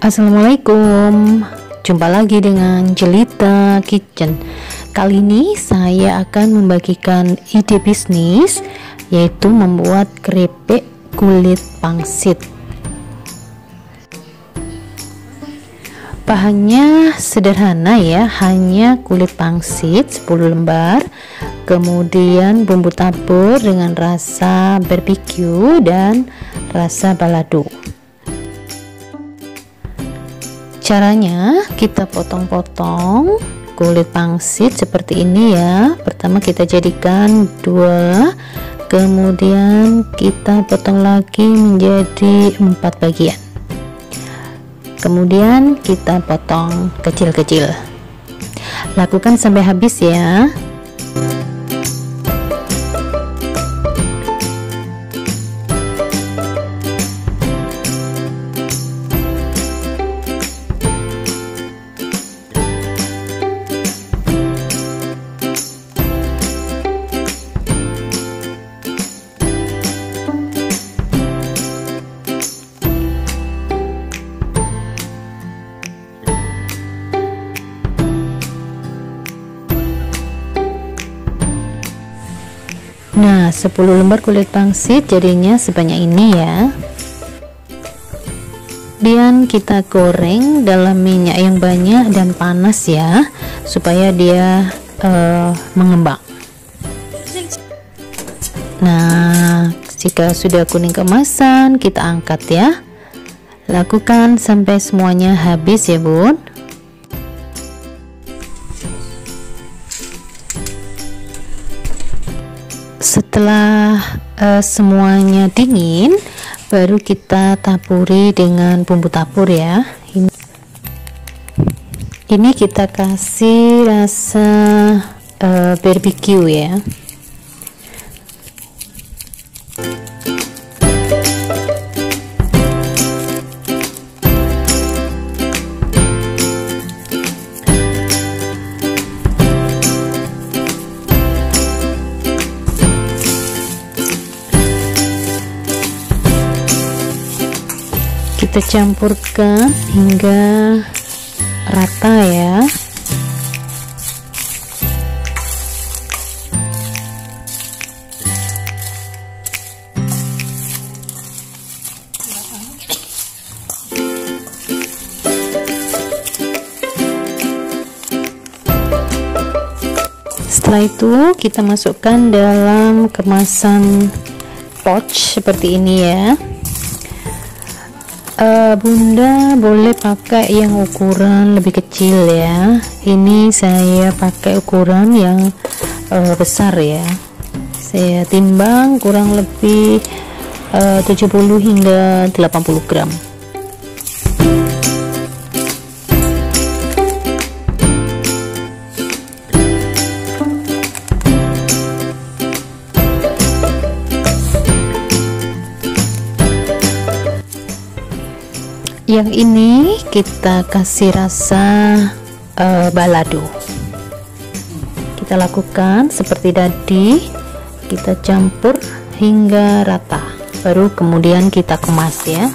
Assalamualaikum. Jumpa lagi dengan Jelita Kitchen. Kali ini saya akan membagikan ide bisnis Yaitu membuat keripik kulit pangsit. Bahannya sederhana ya Hanya kulit pangsit 10 lembar Kemudian bumbu tabur dengan rasa barbecue dan rasa balado caranya kita potong-potong kulit pangsit seperti ini ya. Pertama kita jadikan dua kemudian kita potong lagi menjadi empat bagian. Kemudian kita potong kecil-kecil. Lakukan sampai habis ya Nah 10 lembar kulit pangsit jadinya sebanyak ini ya. Kemudian kita goreng dalam minyak yang banyak dan panas ya supaya dia uh, mengembang. Nah jika sudah kuning kemasan kita angkat ya. Lakukan sampai semuanya habis ya bun setelah uh, semuanya dingin baru kita taburi dengan bumbu tabur ya. Ini, ini kita kasih rasa uh, barbecue ya kita campurkan hingga rata ya. Setelah itu kita masukkan dalam kemasan pouch seperti ini ya uh, bunda boleh pakai yang ukuran lebih kecil ya. Ini saya pakai ukuran yang uh, besar ya. Saya timbang kurang lebih uh, 70 hingga 80 gram yang ini kita kasih rasa uh, balado. Kita lakukan seperti tadi. Kita campur hingga rata. Baru kemudian kita kemas ya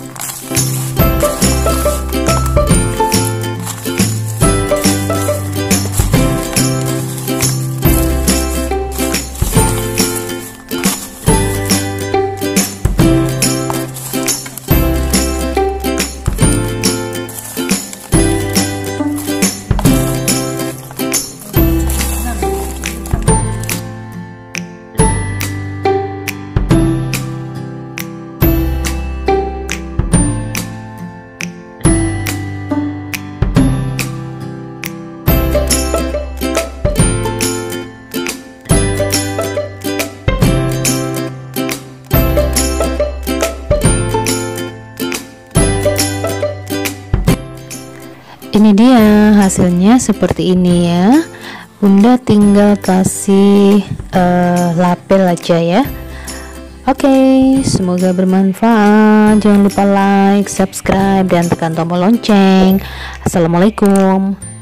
ini dia hasilnya seperti ini ya. Bunda tinggal kasih uh, lapel aja ya. Oke okay, semoga bermanfaat. Jangan lupa like subscribe dan tekan tombol lonceng. Assalamualaikum